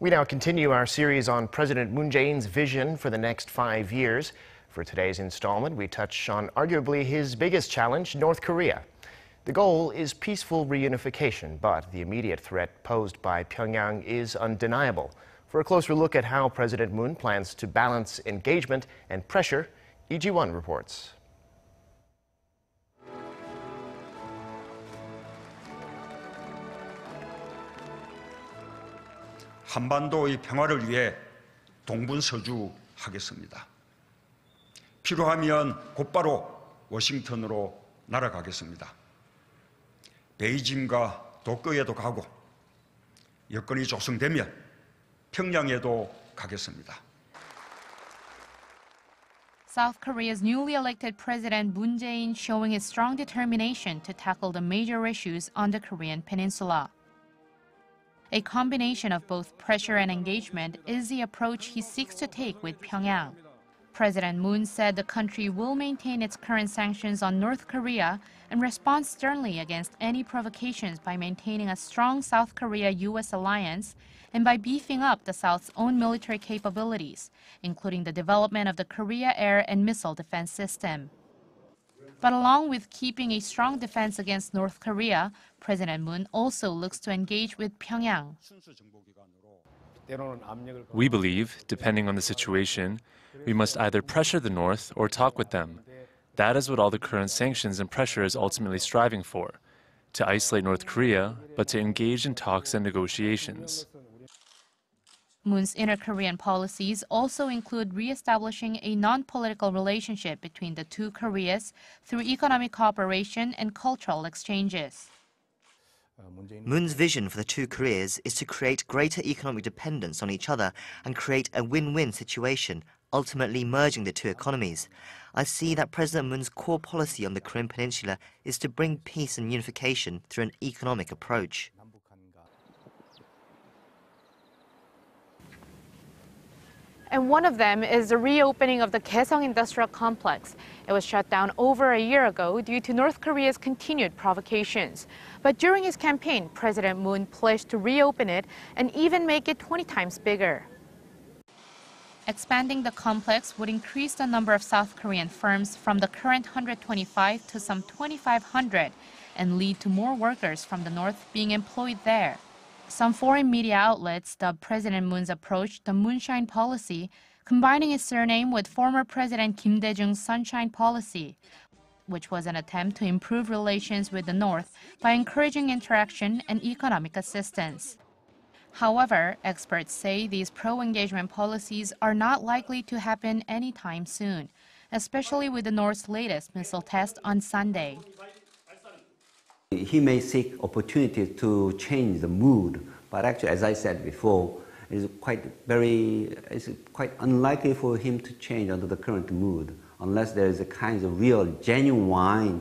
We now continue our series on President Moon Jae-in's vision for the next five years. For today's installment, we touch on arguably his biggest challenge, North Korea. The goal is peaceful reunification, but the immediate threat posed by Pyongyang is undeniable. For a closer look at how President Moon plans to balance engagement and pressure, Lee Ji-won reports. 한반도의 평화를 위해 동분서주하겠습니다. 필요하면 곧바로 워싱턴으로 날아가겠습니다. 베이징과 도쿄에도 가고 여건이 조성되면 평양에도 가겠습니다. South Korea's newly elected President Moon Jae-in showing his strong determination to tackle the major issues on the Korean peninsula. A combination of both pressure and engagement is the approach he seeks to take with Pyongyang. President Moon said the country will maintain its current sanctions on North Korea and respond sternly against any provocations by maintaining a strong South Korea U.S. alliance and by beefing up the South's own military capabilities, including the development of the Korea air and missile defense system. But along with keeping a strong defense against North Korea, President Moon also looks to engage with Pyongyang. We believe, depending on the situation, we must either pressure the North or talk with them. That is what all the current sanctions and pressure is ultimately striving for to isolate North Korea, but to engage in talks and negotiations. Moon's inter-Korean policies also include re-establishing a non-political relationship between the two Koreas through economic cooperation and cultural exchanges. Moon's vision for the two Koreas is to create greater economic dependence on each other and create a win-win situation, ultimately merging the two economies. I see that President Moon's core policy on the Korean Peninsula is to bring peace and unification through an economic approach. And one of them is the reopening of the Kaesong Industrial Complex. It was shut down over a year ago due to North Korea's continued provocations. But during his campaign, President Moon pledged to reopen it and even make it 20 times bigger. Expanding the complex would increase the number of South Korean firms from the current 125 to some 2,500 and lead to more workers from the north being employed there. Some foreign media outlets dubbed President Moon's approach the Moonshine Policy, combining his surname with former President Kim Dae-jung's Sunshine Policy, which was an attempt to improve relations with the North by encouraging interaction and economic assistance. However, experts say these pro-engagement policies are not likely to happen anytime soon, especially with the North's latest missile test on Sunday. He may seek opportunities to change the mood, but actually, as I said before, it's quite very, it's quite unlikely for him to change under the current mood unless there is a kind of real, genuine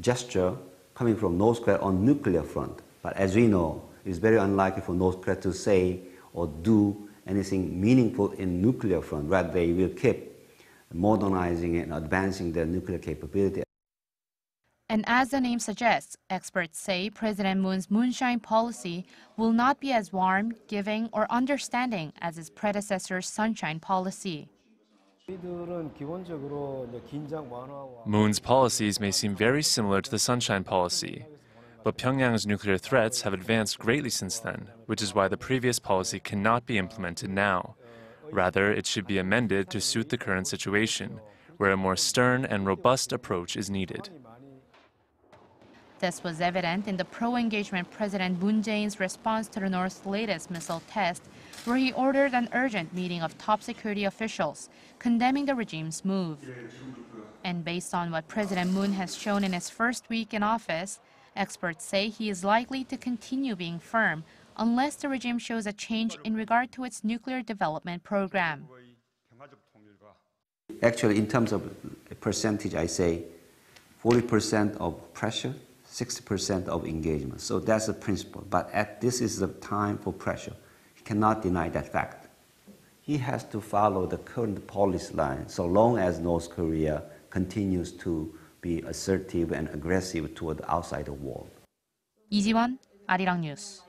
gesture coming from North Korea on nuclear front. But as we know, it's very unlikely for North Korea to say or do anything meaningful in nuclear front. Rather, they will keep modernizing and advancing their nuclear capability. And as the name suggests, experts say President Moon's moonshine policy will not be as warm, giving, or understanding as his predecessor's sunshine policy. Moon's policies may seem very similar to the sunshine policy, but Pyongyang's nuclear threats have advanced greatly since then, which is why the previous policy cannot be implemented now. Rather, it should be amended to suit the current situation, where a more stern and robust approach is needed. This was evident in the pro-engagement President Moon Jae-in's response to the North's latest missile test, where he ordered an urgent meeting of top security officials, condemning the regime's move. And based on what President Moon has shown in his first week in office, experts say he is likely to continue being firm unless the regime shows a change in regard to its nuclear development program. Actually, in terms of percentage, I say 40% of pressure, 60% of engagement. So that's the principle. But at this is the time for pressure. He cannot deny that fact. He has to follow the current policy line so long as North Korea continues to be assertive and aggressive toward the outside world. 이지원, 아리랑 뉴스.